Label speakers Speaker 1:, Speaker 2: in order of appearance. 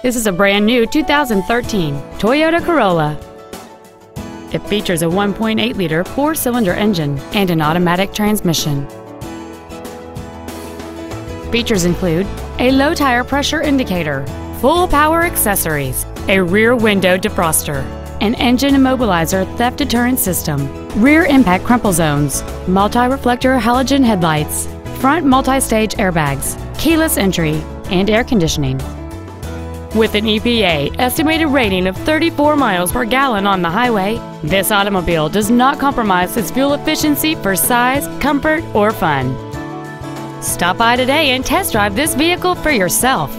Speaker 1: This is a brand new 2013 Toyota Corolla. It features a 1.8-liter four-cylinder engine and an automatic transmission. Features include a low tire pressure indicator, full power accessories, a rear window defroster, an engine immobilizer theft deterrent system, rear impact crumple zones, multi-reflector halogen headlights, front multi-stage airbags, keyless entry, and air conditioning. With an EPA estimated rating of 34 miles per gallon on the highway, this automobile does not compromise its fuel efficiency for size, comfort, or fun. Stop by today and test drive this vehicle for yourself.